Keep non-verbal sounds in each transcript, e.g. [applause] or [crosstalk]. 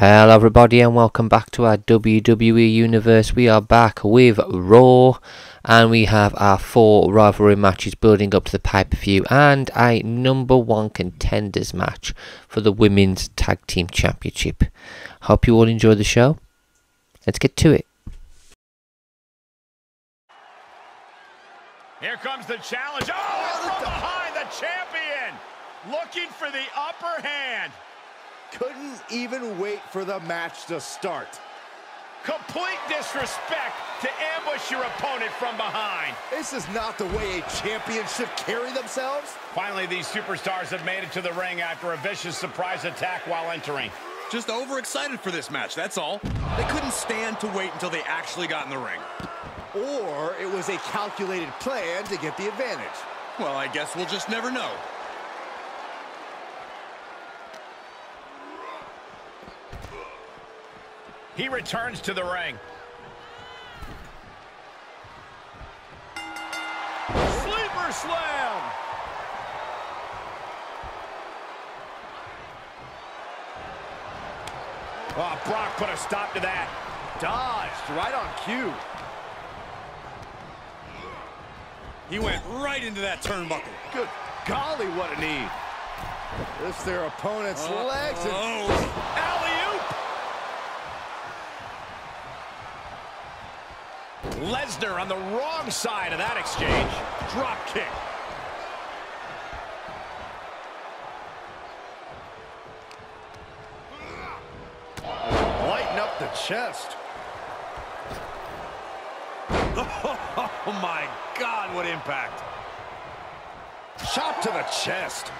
Hello everybody and welcome back to our WWE Universe. We are back with Raw and we have our four rivalry matches building up to the pay-per-view and a number one contenders match for the Women's Tag Team Championship. Hope you all enjoy the show. Let's get to it. Here comes the challenge. Oh, from behind the champion. Looking for the upper hand. Couldn't even wait for the match to start. Complete disrespect to ambush your opponent from behind. This is not the way a champion should carry themselves. Finally, these superstars have made it to the ring after a vicious surprise attack while entering. Just overexcited for this match, that's all. They couldn't stand to wait until they actually got in the ring. Or it was a calculated plan to get the advantage. Well, I guess we'll just never know. He returns to the ring. Sleeper slam! Oh, Brock put a stop to that. Dodged right on cue. He went right into that turnbuckle. Good golly, what a knee. Lifts their opponent's Uh, legs and oh. Lesnar on the wrong side of that exchange. Drop kick. lighten up the chest. [laughs] Oh my God, what impact. Shot to the chest.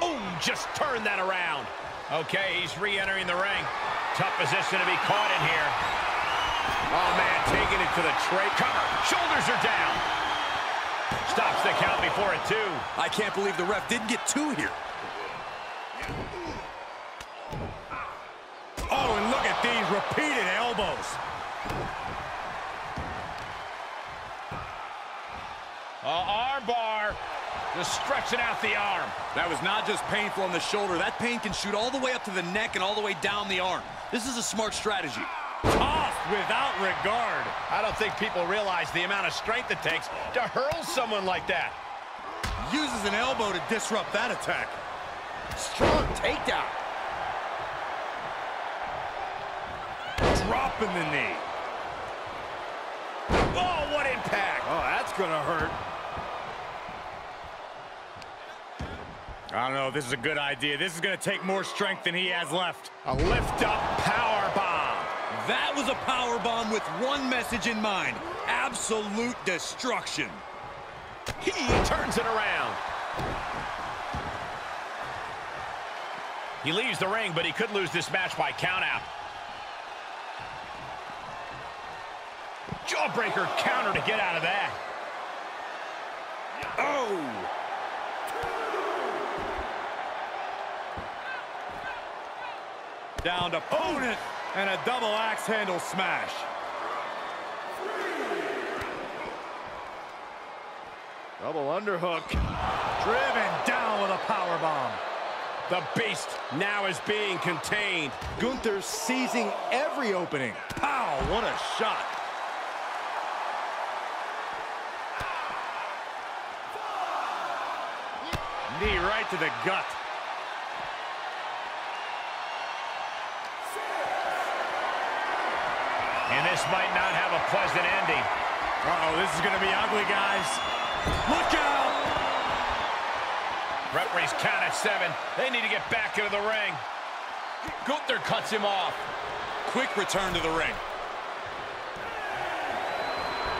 Boom, just turn that around. Okay, he's re-entering the ring. Tough position to be caught in here. Oh, man, taking it to the tray. Cover, shoulders are down. Stops the count before a two. I can't believe the ref didn't get two here. Oh, and look at these repeated elbows. Uh, arm bar, just stretching out the arm. That was not just painful on the shoulder. That pain can shoot all the way up to the neck and all the way down the arm. This is a smart strategy. Tossed without regard. I don't think people realize the amount of strength it takes to hurl someone like that. Uses an elbow to disrupt that attack. Strong takedown. Dropping the knee. Oh, what impact. Oh, that's gonna hurt. I don't know if this is a good idea. This is going to take more strength than he has left. A lift-up power bomb. That was a power bomb with one message in mind. Absolute destruction. He turns it around. He leaves the ring, but he could lose this match by countout. Jawbreaker counter to get out of that. Oh! Down to opponent and a double axe handle smash. Double underhook. Driven down with a power bomb. The Beast now is being contained. Gunther seizing every opening. Pow! What a shot. Knee right to the gut. And this might not have a pleasant ending. Uh-oh, this is going to be ugly, guys. Look out! Referee's count at seven. They need to get back into the ring. Gunther cuts him off. Quick return to the ring.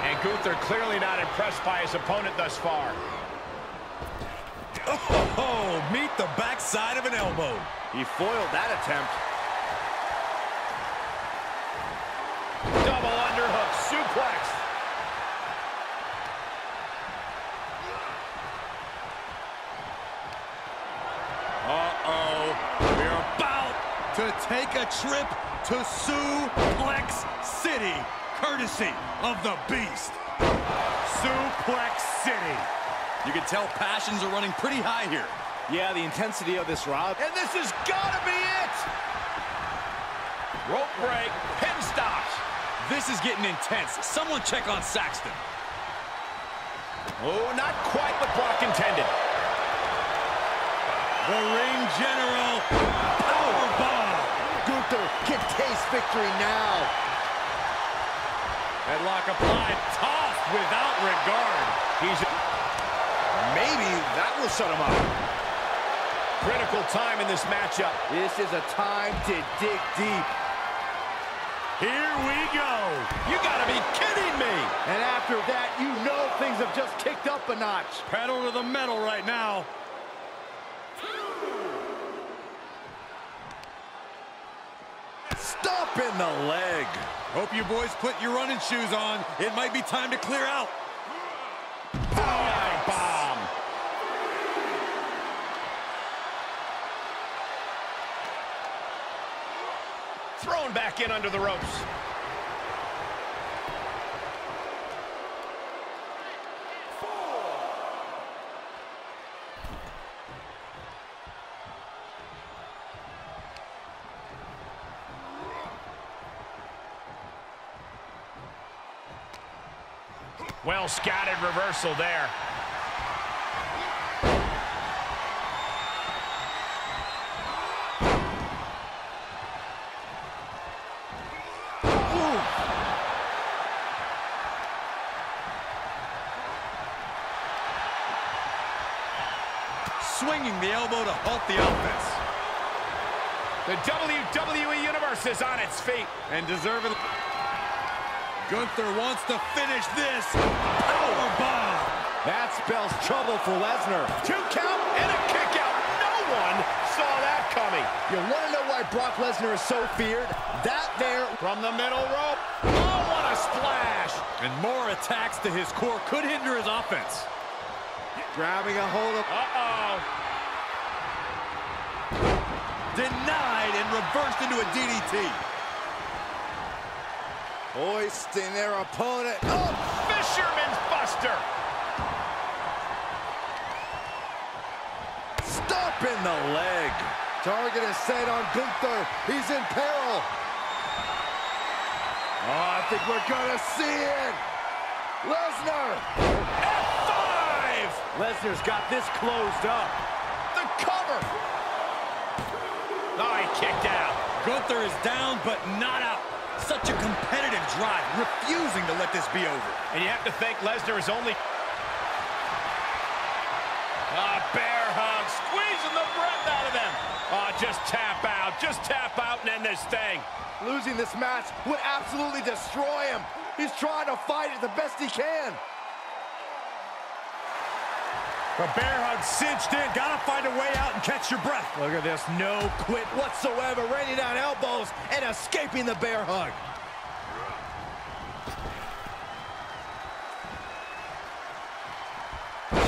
And Gunther clearly not impressed by his opponent thus far. Oh, meet the backside of an elbow. He foiled that attempt. Double underhook suplex. Uh-oh. We're about to take a trip to Suplex City. courtesy of the Beast. Suplex City. You can tell passions are running pretty high here. Yeah, the intensity of this, Rob. And this has got to be it. Rope break, pin stops. This is getting intense. Someone check on Saxton. Oh, not quite what Brock intended. The ring general, powerbomb. Gunther can taste victory now. Headlock applied, tossed without regard. He's... Maybe that will shut him up. Critical time in this matchup. This is a time to dig deep. Here we go. You gotta be kidding me. And after that, you know things have just kicked up a notch. Pedal to the metal right now. Stop in the leg. Hope you boys put your running shoes on. It might be time to clear out. Power bomb. Thrown back in under the ropes. Well scattered reversal there. Swinging the elbow to halt the offense. The WWE Universe is on its feet. And deservedly. Gunther wants to finish this. Power bomb. That spells trouble for Lesnar. Two count and a kick out. No one saw that coming. You want to know why Brock Lesnar is so feared? That there From the middle rope. Oh, what a splash. And more attacks to his core could hinder his offense. grabbing a hold of... Uh-oh. Denied and reversed into a DDT. Hoisting their opponent. Oh, Fisherman's Buster. stop in the leg. Target is set on Gunther. He's in peril. Oh, I think we're gonna see it. Lesnar. F5. Lesnar's got this closed up. The cover. Oh, he kicked out. Gunther is down, but not out. Such a competitive drive, refusing to let this be over. And you have to think Lesnar is only... Ah, bear hug, squeezing the breath out of them. Oh, just tap out, just tap out and end this thing. Losing this match would absolutely destroy him. He's trying to fight it the best he can. The bear hug cinched in. Gotta find a way out and catch your breath. Look at this, no quit whatsoever, raining down elbows and escaping the bear hug.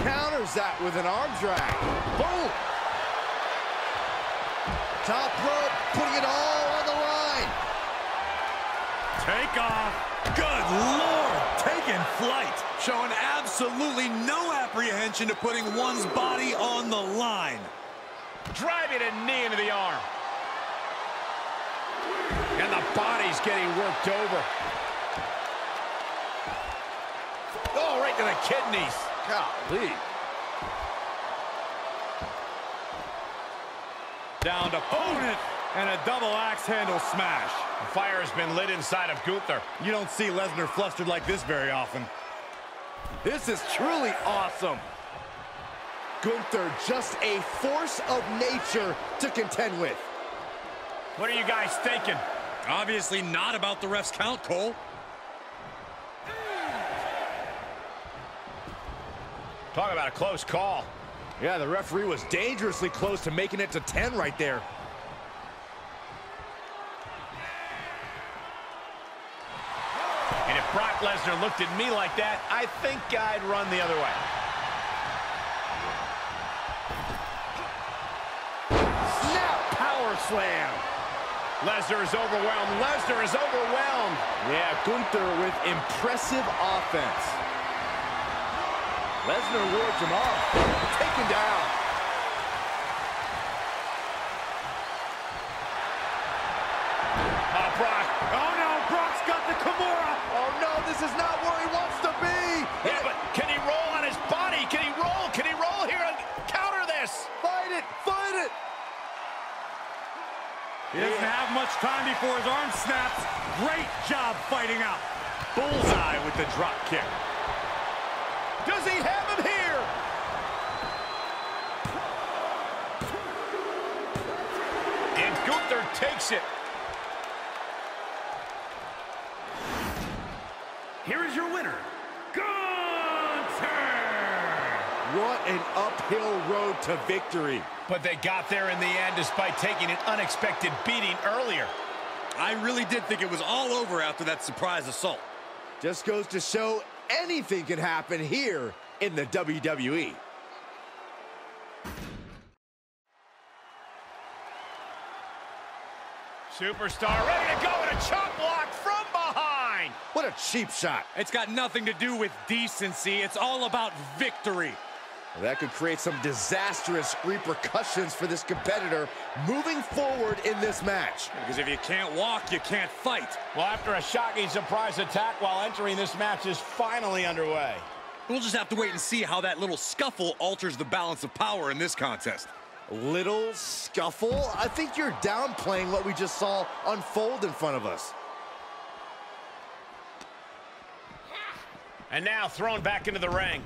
Counters that with an arm drag. Boom! Top rope, putting it all on the line. Take off. Good Lord, taking flight. Showing absolutely no apprehension to putting one's body on the line. Driving a knee into the arm. And the body's getting worked over. Oh, right to the kidneys. Golly. Down to opponent oh. and a double axe handle smash. The fire has been lit inside of Gunther. You don't see Lesnar flustered like this very often. This is truly awesome. Gunther, just a force of nature to contend with. What are you guys thinking? Obviously not about the ref's count, Cole. Talk about a close call. Yeah, the referee was dangerously close to making it to 10 right there. And if Brock Lesnar looked at me like that, I think I'd run the other way. Snap power slam. Lesnar is overwhelmed. Lesnar is overwhelmed. Yeah, Gunther with impressive offense. Lesnar wards him off. Taken down. Oh, Brock. Oh, no, Brock's got the Kimura. Oh, no, this is not where he wants to be. Yeah, but can he roll on his body? Can he roll? Can he roll here and counter this? Fight it, fight it. He doesn't have much time before his arm snaps. Great job fighting out. Bullseye with the drop kick. Does he have him here? And Gunther takes it. Here is your winner, Gunther! What an uphill road to victory. But they got there in the end despite taking an unexpected beating earlier. I really did think it was all over after that surprise assault. Just goes to show anything can happen here in the. WWE. Superstar ready to go and a chop block from behind. What a cheap shot. It's got nothing to do with decency. It's all about victory. That could create some disastrous repercussions for this competitor moving forward in this match. Because if you can't walk, you can't fight. Well, after a shocking surprise attack while entering this match is finally underway. We'll just have to wait and see how that little scuffle alters the balance of power in this contest. Little scuffle? I think you're downplaying what we just saw unfold in front of us. And now thrown back into the ring.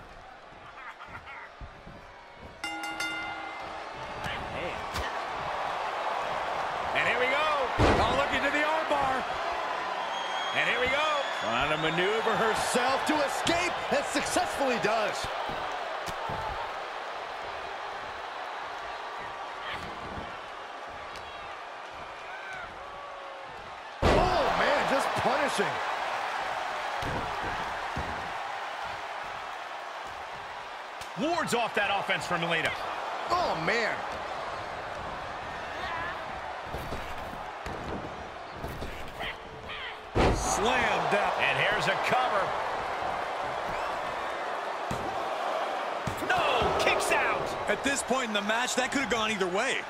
And here we go. Oh, look into the armbar. And here we go. Trying to maneuver herself to escape and successfully does. Oh, man, just punishing. Wards off that offense from Melina. Oh, man. Slammed up. And here's a cover. No, kicks out. At this point in the match, that could have gone either way.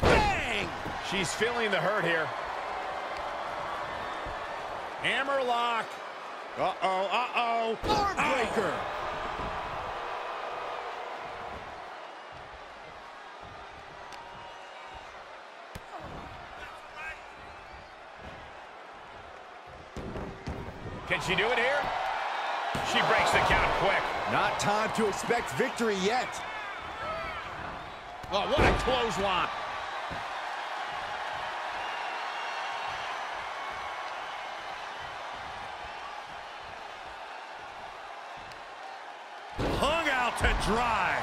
Bang! She's feeling the hurt here. Hammer lock. Uh-oh, uh-oh. Arm breaker. Can she do it here? She breaks the count quick. Not time to expect victory yet. Oh, what a clothesline. Hung out to dry.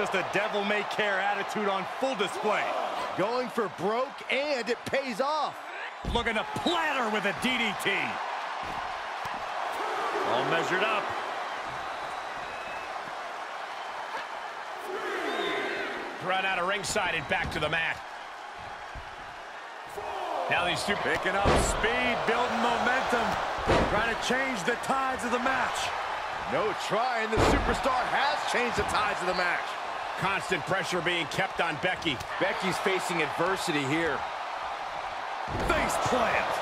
Just a devil-may-care attitude on full display. Going for broke, and it pays off. Looking to platter with a DDT. All measured up. Run out of ringside and back to the mat. Now these two Picking up speed, building momentum. Trying to change the tides of the match. No try, and the superstar has changed the tides of the match. Constant pressure being kept on Becky. Becky's facing adversity here. Face plant.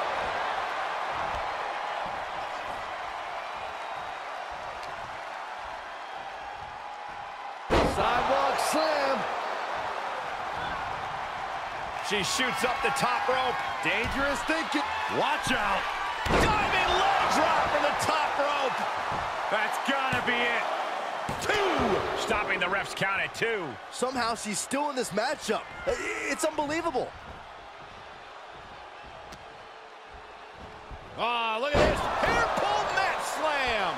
Sidewalk slam. She shoots up the top rope. Dangerous thinking. Watch out. Diving leg drop from the top rope. That's gotta be it. Two. Stopping the ref's count at two. Somehow she's still in this matchup. It's unbelievable. Oh, look at this. Hair pull mat slam.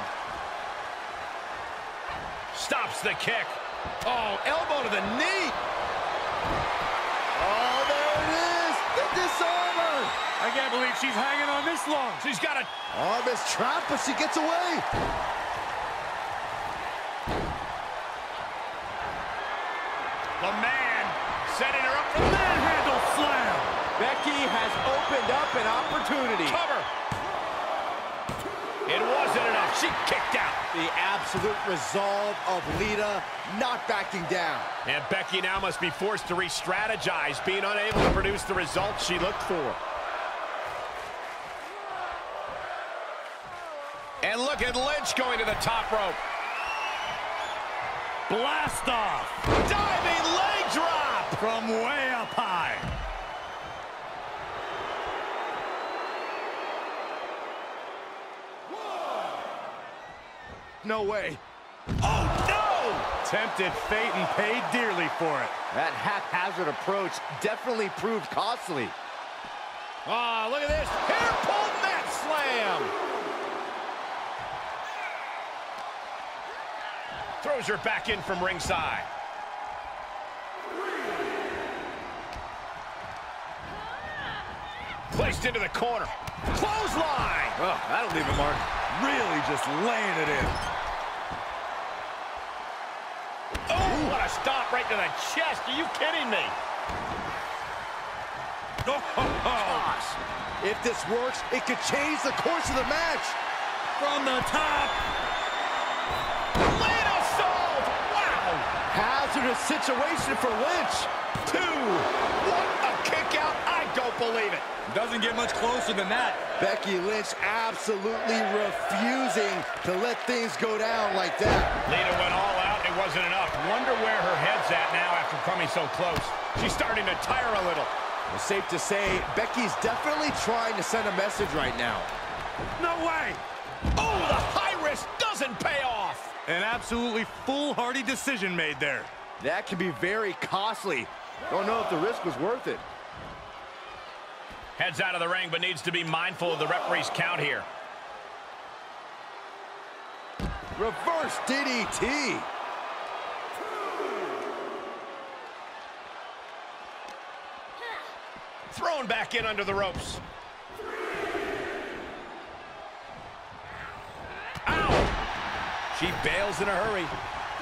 Stops the kick. Oh, elbow to the knee. Oh, there it is. The disarmer. I can't believe she's hanging on this long. She's got a... Oh, Arm is trapped, but she gets away. The man setting her up for the Manhandle slam. Becky has opened up an opportunity. cover. It wasn't enough. She kicked out. The absolute resolve of Lita not backing down. And Becky now must be forced to re-strategize, being unable to produce the results she looked for. And look at Lynch going to the top rope. Blast off Diving leg drop. from way up high. No way. Oh, no! Tempted fate and paid dearly for it. That haphazard approach definitely proved costly. Ah, look at this. Hair pulled slam. Throws her back in from ringside. Placed into the corner. Clothesline. Oh, that'll leave a mark. Really just laying it in. Oh, what a stop right to the chest. Are you kidding me? Oh, Gosh. If this works, it could change the course of the match. From the top. Hazardous situation for Lynch. Two. What a kick out. I don't believe it. Doesn't get much closer than that. Becky Lynch absolutely refusing to let things go down like that. Lita went all out. It wasn't enough. Wonder where her head's at now after coming so close. She's starting to tire a little. It's safe to say, Becky's definitely trying to send a message right now. No way. Oh, the high risk doesn't pay off. An absolutely foolhardy decision made there. That can be very costly. Don't know if the risk was worth it. Heads out of the ring, but needs to be mindful of the referee's count here. Reverse DDT. Thrown back in under the ropes. Ow! She bails in a hurry.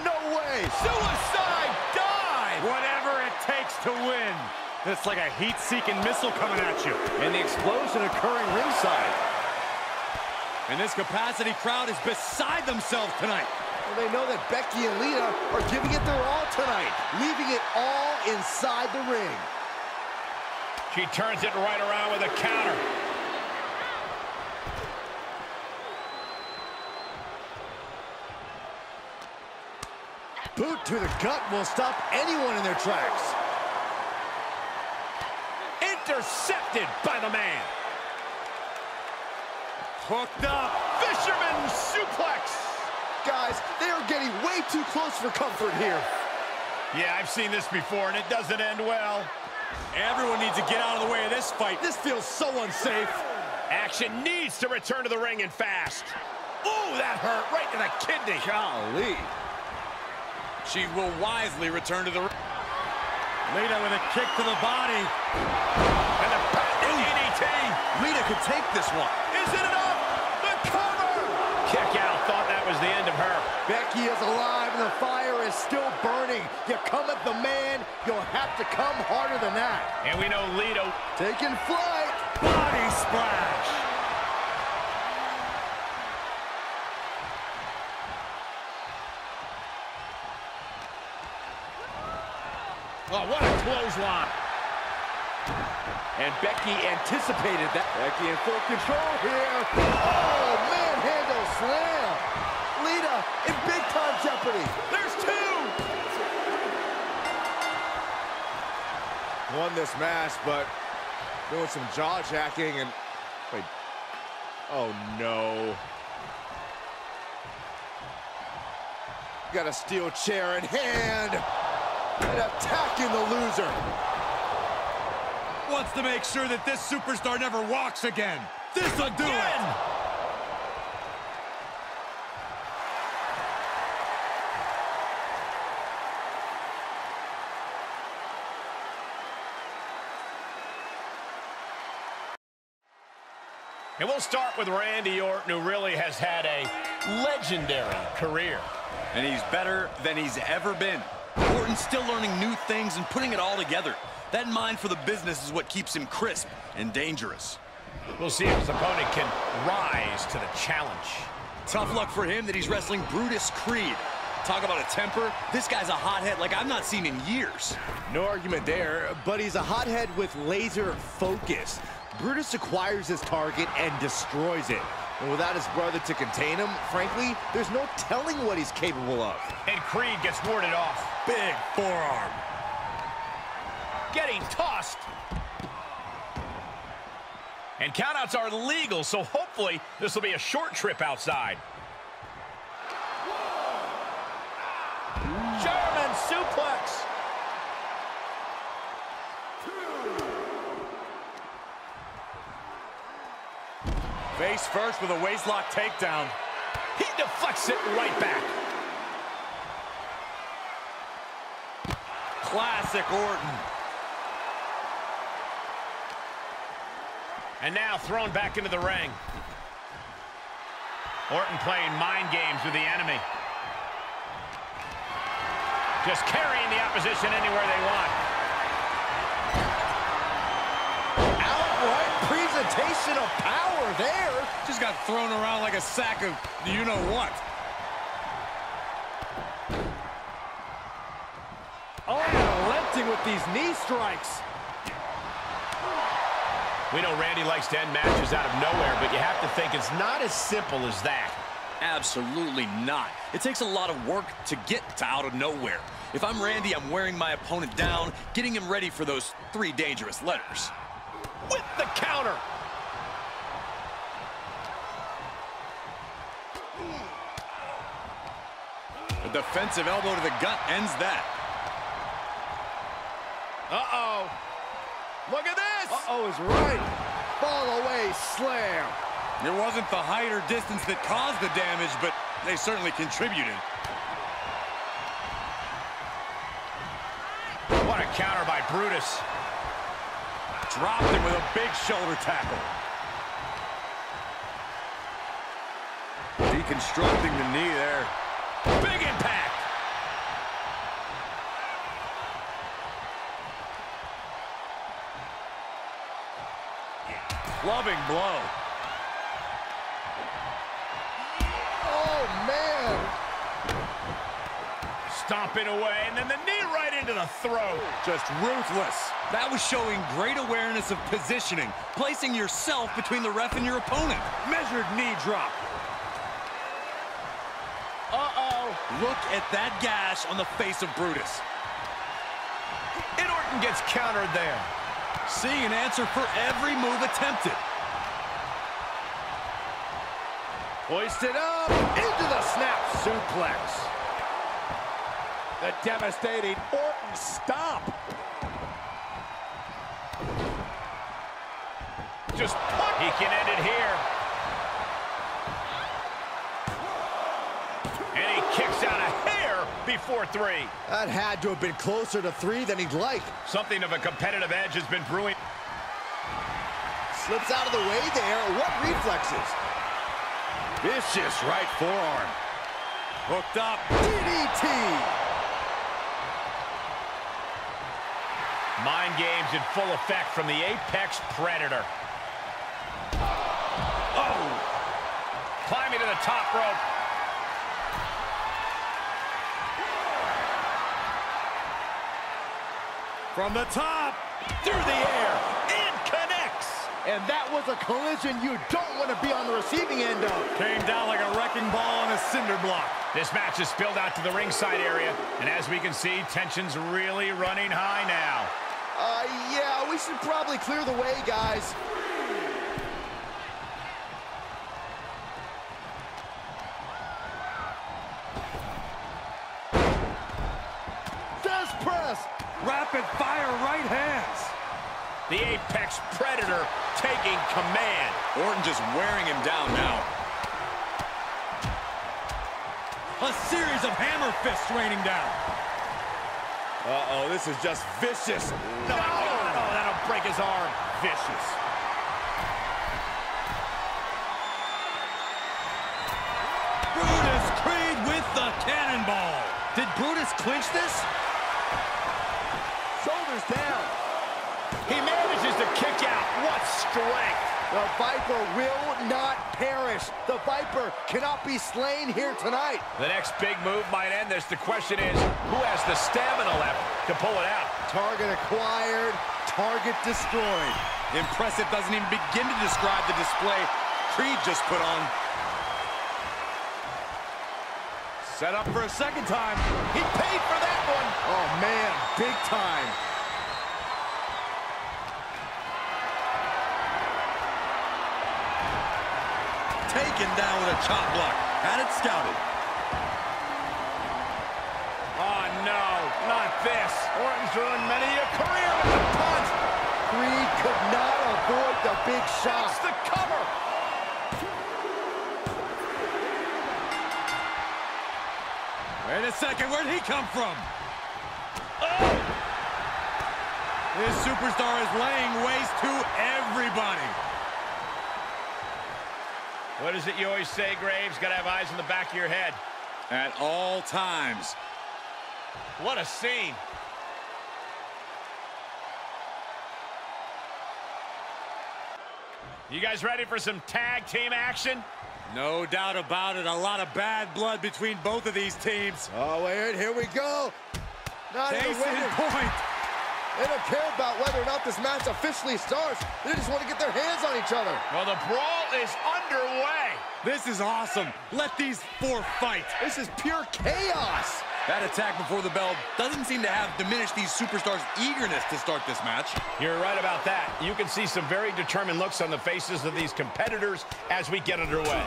No way. Suicide! Whatever it takes to win. It's like a heat-seeking missile coming at you. And the explosion occurring ringside. And this capacity crowd is beside themselves tonight. Well, they know that Becky and Lita are giving it their all tonight, leaving it all inside the ring. She turns it right around with a counter. Boot to the gut will stop anyone in their tracks. Intercepted by the man. Hooked up. Fisherman suplex. Guys, they are getting way too close for comfort here. Yeah, I've seen this before, and it doesn't end well. Everyone needs to get out of the way of this fight. This feels so unsafe. Action needs to return to the ring and fast. Ooh, that hurt right to the kidney. Golly. She will wisely return to the ring. Lita with a kick to the body. And the patented DDT. Lita could take this one. Is it enough? The cover. Kick out. Thought that was the end of her. Becky is alive and the fire is still burning. You come at the man, you'll have to come harder than that. And we know Lita. Taking flight. Body splash. Oh, what a clothesline. And Becky anticipated that. Becky in full control here. Oh, manhandle slam. Lita in big time jeopardy. There's two. Won this match, but doing some jaw jacking and wait. Oh no. Got a steel chair in hand. And attacking the loser. Wants to make sure that this superstar never walks again. This'll do it. And we'll start with Randy Orton, who really has had a legendary career. And he's better than he's ever been. Orton's still learning new things and putting it all together. That mind for the business is what keeps him crisp and dangerous. We'll see if his opponent can rise to the challenge. Tough luck for him that he's wrestling Brutus Creed. Talk about a temper. This guy's a hothead like I've not seen in years. No argument there, but he's a hothead with laser focus. Brutus acquires his target and destroys it. And without his brother to contain him, frankly, there's no telling what he's capable of. And Creed gets warded off. Big forearm. Getting tossed. And countouts are legal, so hopefully this will be a short trip outside. German suplex. Face first with a waistlock takedown. He deflects it right back. Classic Orton. And now thrown back into the ring. Orton playing mind games with the enemy. Just carrying the opposition anywhere they want. Outright presentation of power there. Just got thrown around like a sack of you-know-what. Oh, Unrelenting with these knee strikes. We know Randy likes to end matches out of nowhere, but you have to think it's not as simple as that. Absolutely not. It takes a lot of work to get to out of nowhere. If I'm Randy, I'm wearing my opponent down, getting him ready for those three dangerous letters. With the counter. A defensive elbow to the gut ends that. Uh-oh. Look at this. Uh-oh is right. Fall away slam. It wasn't the height or distance that caused the damage, but they certainly contributed. What a counter by Brutus. Dropped him with a big shoulder tackle. Deconstructing the knee there. Big impact. Loving blow. Stomping away, and then the knee right into the throat. Just ruthless. That was showing great awareness of positioning, placing yourself between the ref and your opponent. Measured knee drop. Uh-oh. Look at that gash on the face of Brutus. And Orton gets countered there. Seeing an answer for every move attempted. Hoisted up into the snap suplex. The devastating Orton stomp. Just put. He can end it here. And he kicks out a hair before three. That had to have been closer to three than he'd like. Something of a competitive edge has been brewing. Slips out of the way there. What reflexes? Vicious right forearm. Hooked up. DDT. Mind games in full effect from the Apex Predator. Oh! Climbing to the top rope. From the top. Through the air. And connects. And that was a collision you don't want to be on the receiving end of. Came down like a wrecking ball on a cinder block. This match has spilled out to the ringside area. And as we can see, tension's really running high now. Uh, yeah, we should probably clear the way, guys. Does press. Rapid fire right hands. The Apex Predator taking command. Orton just wearing him down now. A series of hammer fists raining down. Uh-oh, this is just vicious. No, no. That'll break his arm. Vicious. Brutus Creed with the cannonball. Did Brutus clinch this? Shoulders down. He manages to kick out. What strength. The Viper will not perish. The Viper cannot be slain here tonight. The next big move might end this. The question is, who has the stamina left to pull it out? Target acquired, target destroyed. Impressive doesn't even begin to describe the display Creed just put on. Set up for a second time. He paid for that one. Oh, man, big time. Taken down with a chop block. Had it scouted. Oh, no, not this. Orton's ruined many a career with the punch. Creed could not avoid the big shot. It's the cover. Wait a second, where'd he come from? Oh! This superstar is laying waste to everybody. What is it you always say, Graves? Got to have eyes in the back of your head. At all times. What a scene. You guys ready for some tag team action? No doubt about it. A lot of bad blood between both of these teams. Oh, wait, here we go. Not even Case in point. They don't care about whether or not this match officially starts. They just want to get their hands on each other. Well, the brawl is underway. This is awesome. Let these four fight. This is pure chaos. That attack before the bell doesn't seem to have diminished these superstars' eagerness to start this match. You're right about that. You can see some very determined looks on the faces of these competitors as we get underway.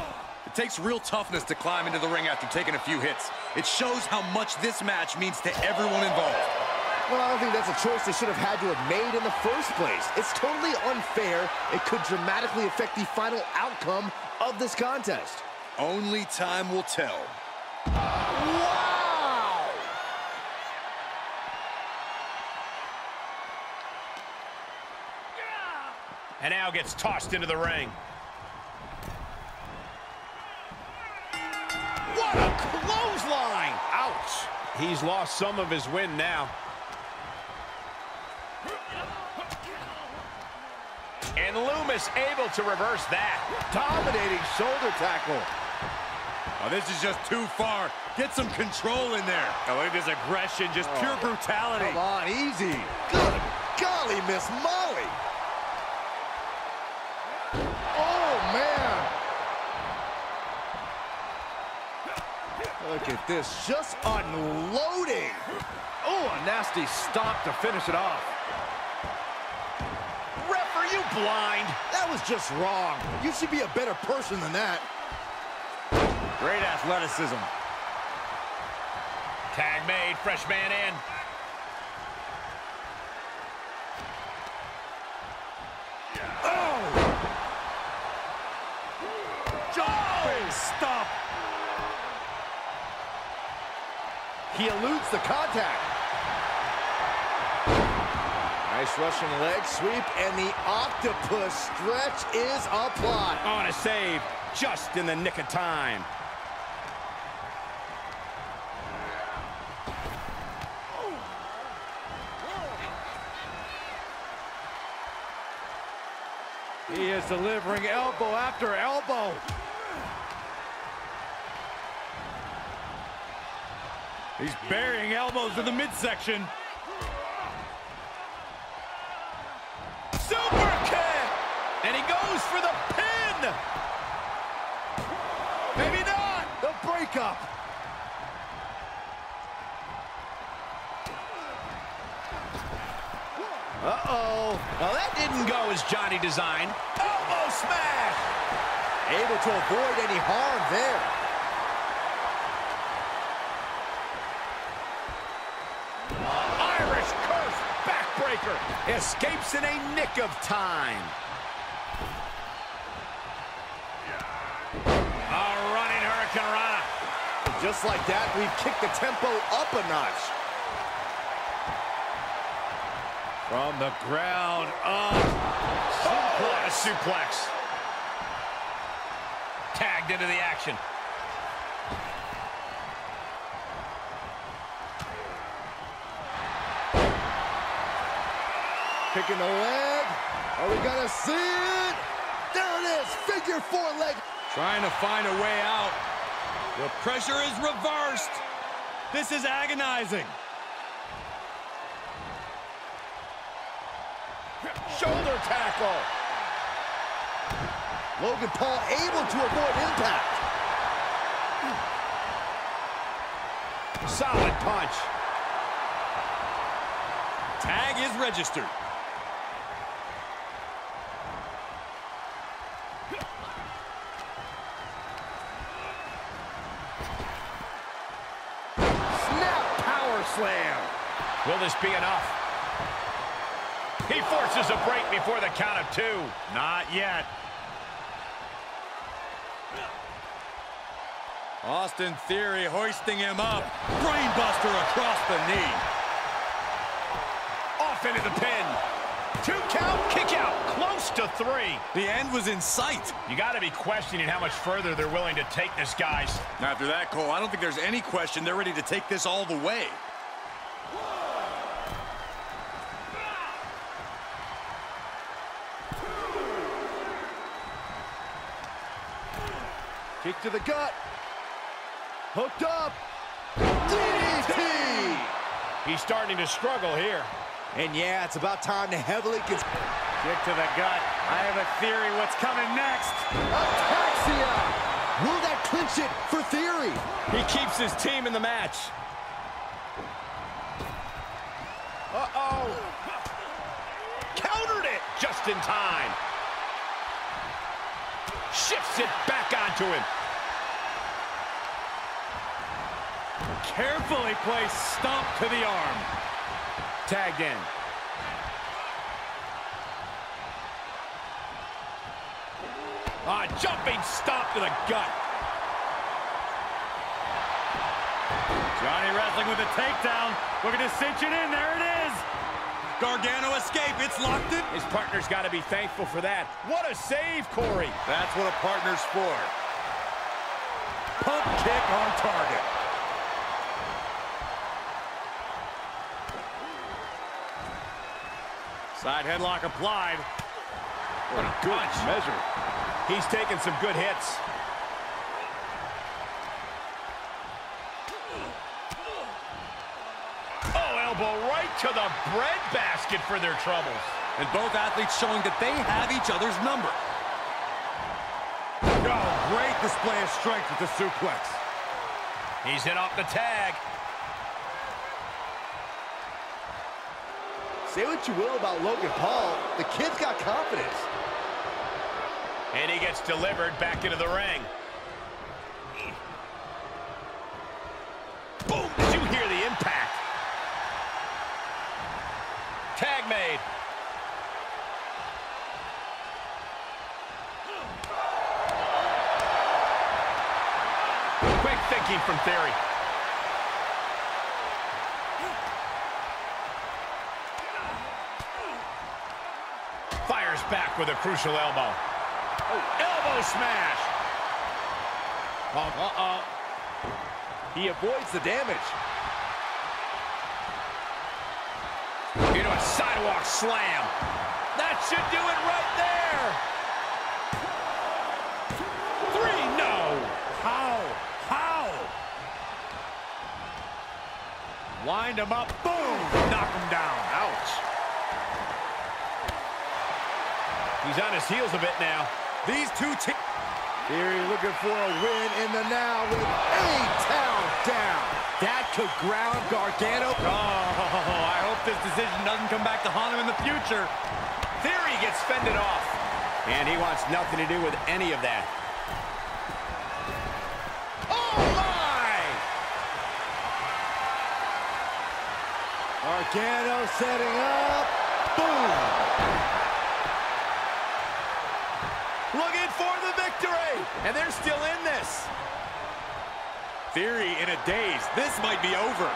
It takes real toughness to climb into the ring after taking a few hits. It shows how much this match means to everyone involved. Well, I don't think that's a choice they should have had to have made in the first place. It's totally unfair. It could dramatically affect the final outcome of this contest. Only time will tell. Wow! And now gets tossed into the ring. What a clothesline! Ouch! He's lost some of his wind now. And Loomis able to reverse that. Dominating shoulder tackle. Oh, this is just too far. Get some control in there. Oh, look at this aggression, just oh. pure brutality. Come on, easy. Good golly, Miss Molly. Oh, man. Look at this, just unloading. Oh, a nasty stop to finish it off. Ref, are you blind? That was just wrong. You should be a better person than that. Great athleticism. Tag made, fresh man in. Oh, stop. He eludes the contact. Nice Russian leg sweep, and the octopus stretch is applied. Oh, On a save, just in the nick of time. He is delivering elbow after elbow. He's burying elbows in the midsection. Breakup. Uh-oh. Well, that didn't go as Johnny designed. Elbow smash! Able to avoid any harm there. Irish curse backbreaker escapes in a nick of time. just like that, we've kicked the tempo up a notch. From the ground up. Oh, a suplex. Tagged into the action. Kicking the leg. Are we going to see it? There it is. Figure four leg. Trying to find a way out. The pressure is reversed. This is agonizing. Shoulder tackle. Logan Paul able to avoid impact. Solid punch. Tag is registered. Snap power slam. Will this be enough? He forces a break before the count of two. Not yet. Austin Theory hoisting him up. Brainbuster across the knee. Off into the pin. Two count, kick out, close to three. The end was in sight. You got to be questioning how much further they're willing to take this, guys. After that, Cole, I don't think there's any question they're ready to take this all the way. Kick to the gut. Hooked up. DDT. He's starting to struggle here. And yeah, it's about time to heavily get... Kick to the gut. I have a theory what's coming next. Ataxia. Will that clinch it for Theory? He keeps his team in the match. Uh-oh. Countered it just in time. Shifts it back onto him. Carefully placed stomp to the arm. Tagged in. A jumping stomp to the gut. Johnny wrestling with a takedown. Looking to cinch it in. There it is. Gargano escape. It's locked in. His partner's got to be thankful for that. What a save, Corey. That's what a partner's for. Pump kick on target. Side headlock applied. What a good measure. He's taking some good hits. Oh, elbow right to the breadbasket for their troubles. And both athletes showing that they have each other's number. Oh, great display of strength with the suplex. He's hit off the tag. Say what you will about Logan Paul, the kid's got confidence. And he gets delivered back into the ring. Boom! Did you hear the impact? Tag made. Quick thinking from Theory. Fires back with a crucial elbow. Oh, elbow smash. Uh-oh. He avoids the damage. Into a sidewalk slam. That should do it right there. Three, no. How? How? Wind him up, boom, knock him down. Ouch. He's on his heels a bit now. These two teams. Theory looking for a win in the now with a town down. That could ground Gargano. Oh, I hope this decision doesn't come back to haunt him in the future. Theory gets fended off. And he wants nothing to do with any of that. Oh, my! Gargano setting up. Boom. And they're still in this. Theory in a daze. This might be over.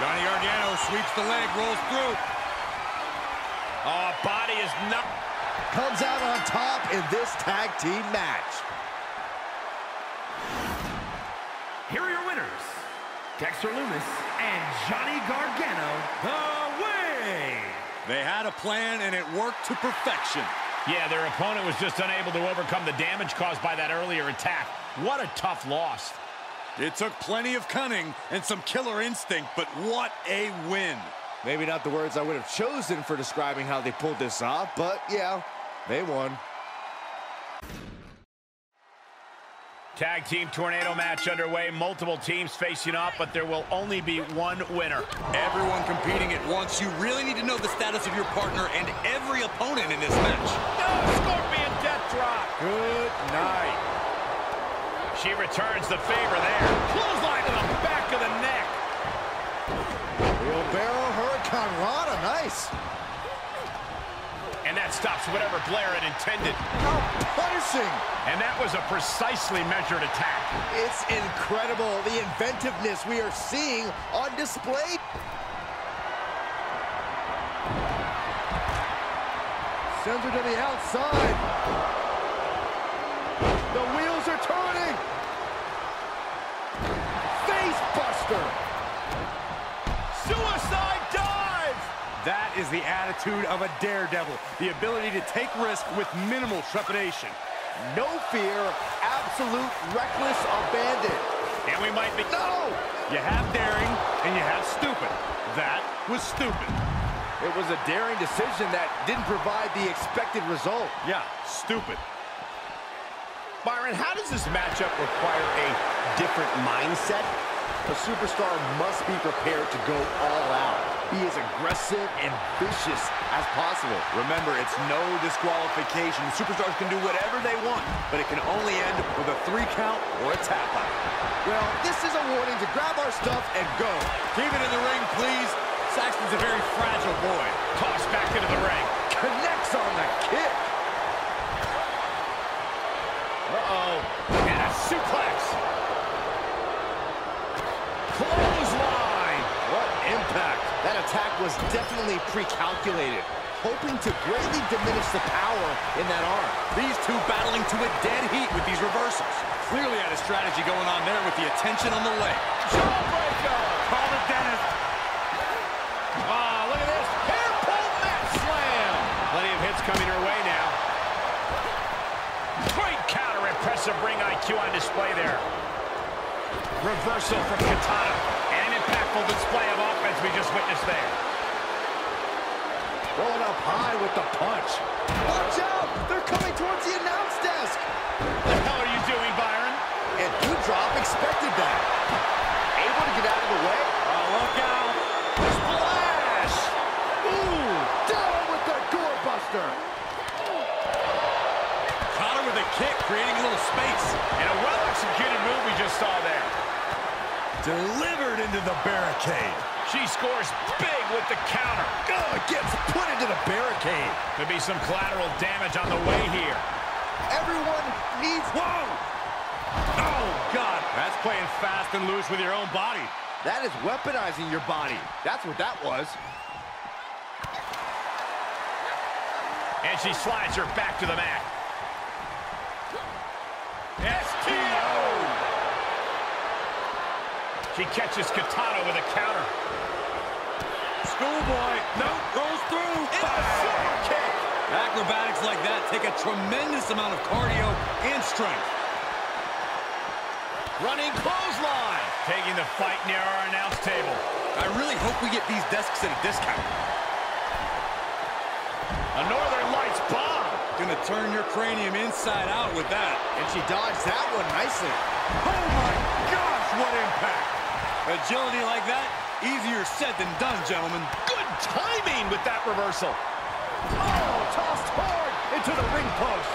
Johnny Gargano sweeps the leg, rolls through. Oh, body is not... Comes out on top in this tag team match. Here are your winners, Dexter Lumis and Johnny Gargano the way. They had a plan, and it worked to perfection. Yeah, their opponent was just unable to overcome the damage caused by that earlier attack. What a tough loss. It took plenty of cunning and some killer instinct, but what a win. Maybe not the words I would have chosen for describing how they pulled this off, but yeah, they won. Tag team tornado match underway. Multiple teams facing off, but there will only be one winner. Everyone competing at once. You really need to know the status of your partner and every opponent in this match. No, Scorpion death drop. Good night. She returns the favor there. Clothesline to the back of the neck. Wheelbarrow Hurricane Rana, nice. And that stops whatever Blair had intended. How punishing. And that was a precisely measured attack. It's incredible, the inventiveness we are seeing on display. Sends her to the outside. The wheels are turning. Is the attitude of a daredevil. The ability to take risk with minimal trepidation. No fear, absolute reckless abandon. And we might be... No! You have daring, and you have stupid. That was stupid. It was a daring decision that didn't provide the expected result. Yeah, stupid. Byron, how does this matchup require a different mindset? A superstar must be prepared to go all out. Be as aggressive and vicious as possible. Remember, it's no disqualification. Superstars can do whatever they want, but it can only end with a three count or a tap out. Well, this is a warning to grab our stuff and go. Keep it in the ring, please. Saxton's a very fragile boy. Toss back into the ring. Connects on the kick. Uh-oh. And a suplex. Clothesline. What impact. That attack was definitely pre-calculated, hoping to greatly diminish the power in that arm. These two battling to a dead heat with these reversals. Clearly had a strategy going on there with the attention on the leg. Jawbreaker. Call it Dennis. Oh, look at this. Hair pull mat slam. Plenty of hits coming her way now. Great counter. Impressive ring IQ on display there. Reversal from Katana. And display of offense we just witnessed there. Rolling up high with the punch. Watch out! They're coming towards the announce desk. What the hell are you doing, Byron? And Doudrop expected that. Able to get out of the way. Oh, look out. Splash. Ooh, down with the doorbuster. Caught her with a kick, creating a little space. And a well-executed move we just saw there. Delivered into the barricade. She scores big with the counter. Oh, gets put into the barricade. Could be some collateral damage on the way here. Everyone needs... Whoa! Oh, God. That's playing fast and loose with your own body. That is weaponizing your body. That's what that was. And she slides her back to the mat. STO! She catches Katana with a counter. Schoolboy. No, rolls through. Super kick. Acrobatics like that take a tremendous amount of cardio and strength. Running clothesline. Taking the fight near our announce table. I really hope we get these desks at a discount. A Northern Lights bomb. Gonna turn your cranium inside out with that. And she dodged that one nicely. Oh, my gosh, what impact. Agility like that, easier said than done, gentlemen. Good timing with that reversal. Oh, tossed hard into the ring post.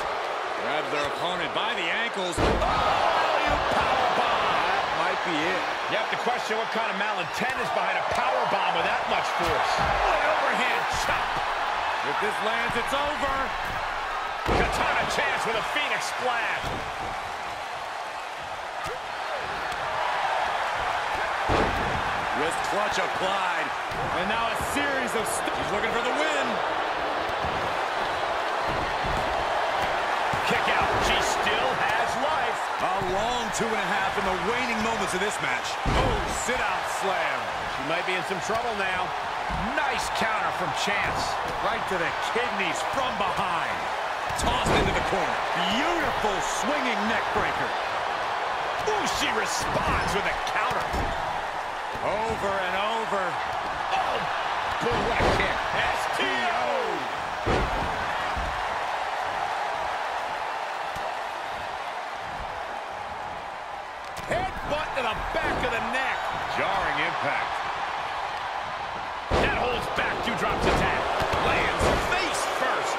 Grabs their opponent by the ankles. Oh, you powerbomb. That might be it. You have to question what kind of malintent is behind a power bomb with that much force. Oh, an overhand chop. If this lands, it's over. Katana chance with a Phoenix splash. Wrist clutch applied. And now a series of... He's looking for the win. Kick out. She still has life. A long two and a half in the waning moments of this match. Oh, sit-out slam. She might be in some trouble now. Nice counter from Chance. Right to the kidneys from behind. Tossed into the corner. Beautiful swinging neck breaker. Ooh, she responds with a counter. Over and over. Oh, a kick. STO. Headbutt to the back of the neck. Jarring impact. That holds back Doudrop's attack. Lands face first.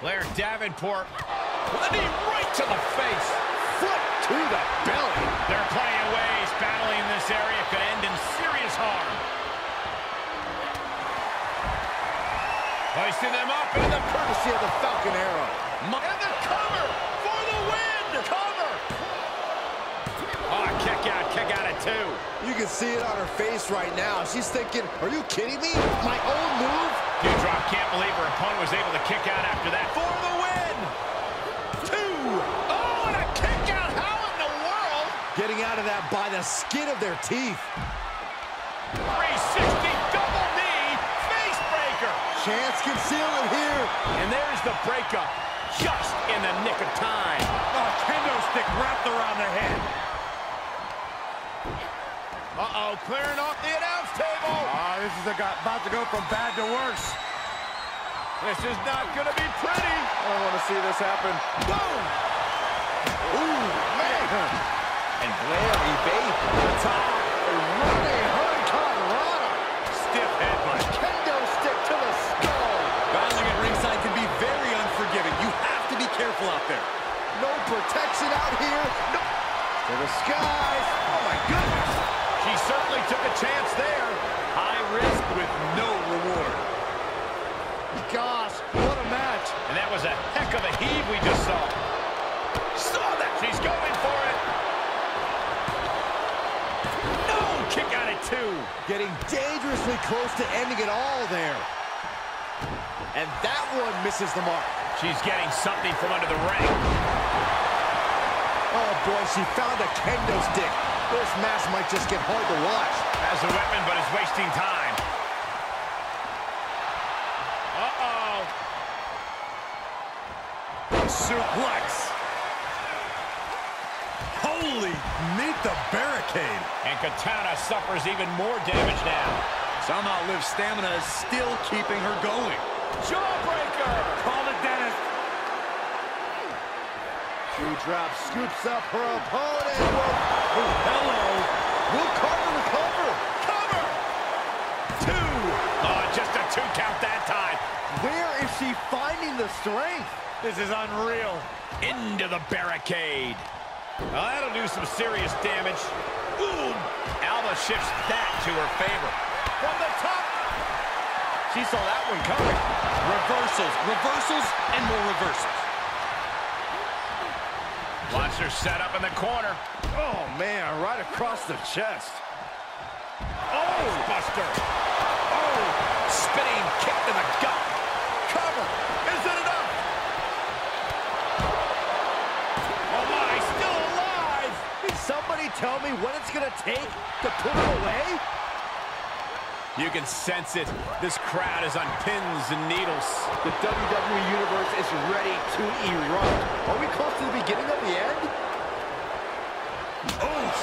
Blair Davenport with a knee right to the face. Foot to the belly. There are plenty of ways battling in this area could end in serious harm. Hoisting them up into the Courtesy of the Falcon Arrow. and the cover for the win! Cover! Oh, kick out, kick out at two. You can see it on her face right now. She's thinking, are you kidding me? My own move? Doudrop can't believe her opponent was able to kick out after that. For the win! Two! Oh, and a kick out! How in the world? Getting out of that by the skin of their teeth. 360 double knee face breaker! Chance can seal it here. And there's the breakup. Just in the nick of time. Oh, kendo stick wrapped around the head. Uh-oh, clearing off the announce table. Ah, this is a, about to go from bad to worse. This is not going to be pretty. I don't want to see this happen. Boom! Ooh, man. [laughs] And Blair evades the top. A running hurricane rana. Stiff headbutt. Kendo stick to the skull. Battling at ringside can be very unforgiving. You have to be careful out there. No protection out here. No. To the skies. Oh, my goodness. She certainly took a chance there. High risk with no reward. Gosh, what a match. And that was a heck of a heave we just saw. Saw that. She's going for it. No! Kick out at two. Getting dangerously close to ending it all there. And that one misses the mark. She's getting something from under the ring. Oh boy, she found a kendo stick. This match might just get hard to watch. Has a weapon, but is wasting time. Uh-oh. Suplex. Meet the barricade. And Katana suffers even more damage now. Somehow Liv's stamina is still keeping her going. Jawbreaker! Call it Dennis. Doudrop scoops up her opponent. With, oh, hello. Will Carter recover? Cover! Two! Oh, just a two count that time. Where is she finding the strength? This is unreal. Into the barricade. Well, that'll do some serious damage. Ooh! Alba shifts that to her favor. From the top. She saw that one coming. Reversals, reversals, and more reversals. Watch her set up in the corner. Oh, man, right across the chest. Oh, Buster. Oh, spinning kick to the gut. Cover. Is it enough? Oh, my, still alive. Can somebody tell me what it's going to take to put her away? You can sense it. This crowd is on pins and needles. The WWE Universe is ready to erupt. Are we close to the beginning of the end? Oof!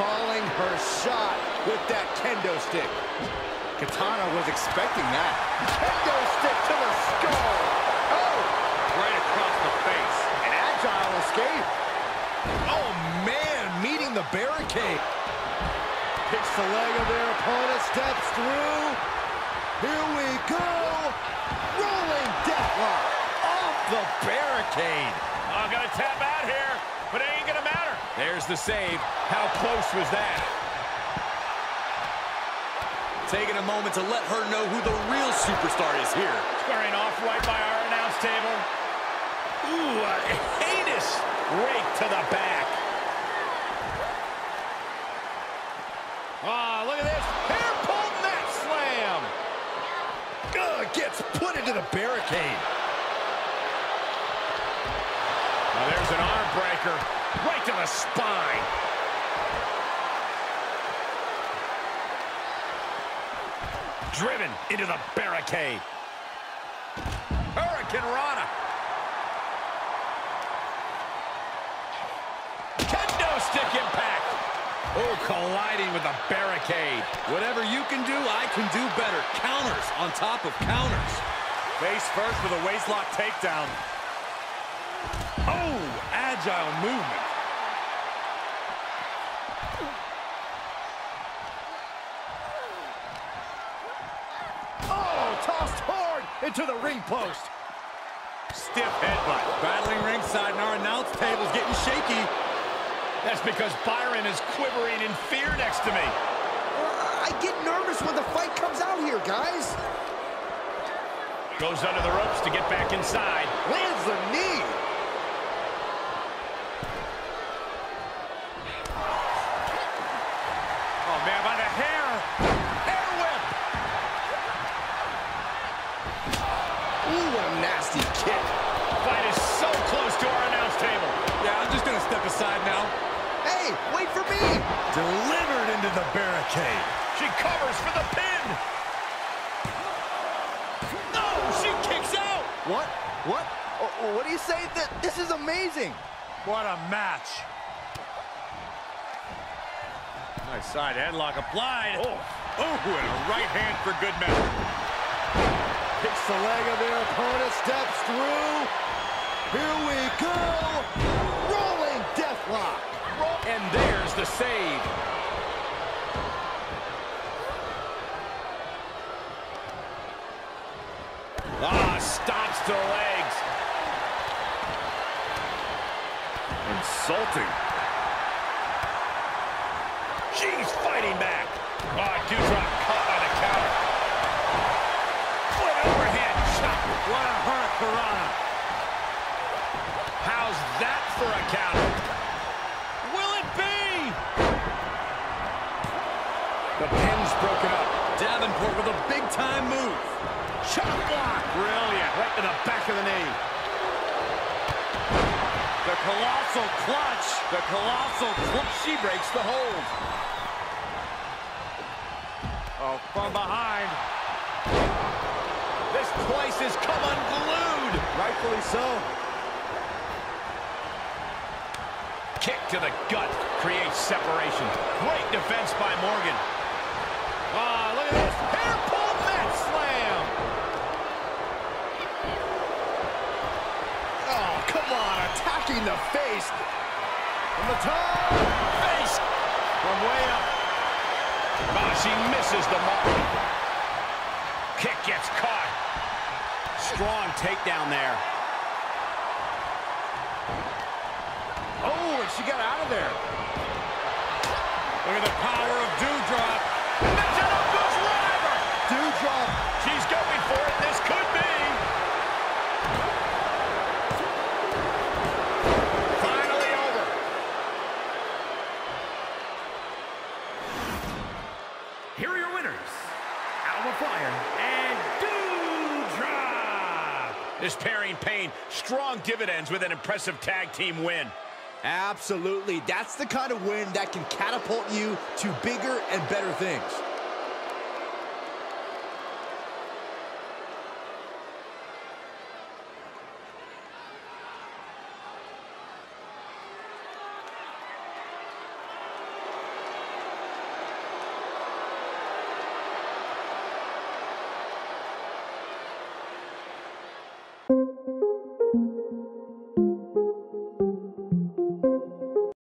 Calling her shot with that kendo stick. Katana was expecting that. Kendo stick to the skull. Oh! Right across the face. An agile escape. Oh, man, meeting the barricade. Picks the leg of their opponent, steps through. Here we go. Rolling deathlock off the barricade. I'm gonna tap out here, but it ain't gonna matter. There's the save. How close was that? Taking a moment to let her know who the real superstar is here. Squaring off right by our announce table. Ooh, [laughs] heinous rake to the back. Ah, look at this. Hair pull mat slam. Good gets put into the barricade. Now there's an arm breaker right to the spine. Driven into the barricade. Hurricane Rana. Kendo stick impact. Oh, colliding with the barricade. Whatever you can do, I can do better. Counters on top of counters. Face first with a waistlock takedown. Oh, agile movement. Oh, tossed hard into the ring post. Stiff headbutt. Battling ringside and our announce table's getting shaky. That's because Byron is quivering in fear next to me. I get nervous when the fight comes out here, guys. Goes under the ropes to get back inside. Lands the knee. Oh, man, by the hair. Hair whip. Ooh, what a nasty kick. Fight is so close to our announce table. Yeah, I'm just going to step aside now. Hey, wait for me. Delivered into the barricade. She covers for the pin. No, she kicks out. What? What? Oh, what do you say? That This is amazing. What a match. Nice side headlock applied. Oh, oh and a right hand for good measure. Kicks the leg of their opponent, steps through. Here we go. Rolling deathlock. And there's the save. Ah, stops to the legs. Insulting. She's fighting back. Ah, Doudrop caught by the counter. Foot overhead chop. What a hurt Piranha. How's that for a counter? Will it be? The pin's broken up. Davenport with a big-time move. Chop block. Brilliant. Right to the back of the knee. The colossal clutch. The colossal clutch. She breaks the hold. Oh, from behind. This place has come unglued. Rightfully so. Kick to the gut creates separation. Great defense by Morgan. Attacking the face. From the top. Face from way up. Ah, she misses the mark. Kick gets caught. Strong takedown there. Oh, and she got out of there. Look at the power of Doudrop. Messing up goes Ryder. Doudrop. She's going for it. This could be. Finally over. Here are your winners, Alba Fyre and Doudrop. This pairing pain strong dividends with an impressive tag team win. Absolutely. That's the kind of win that can catapult you to bigger and better things.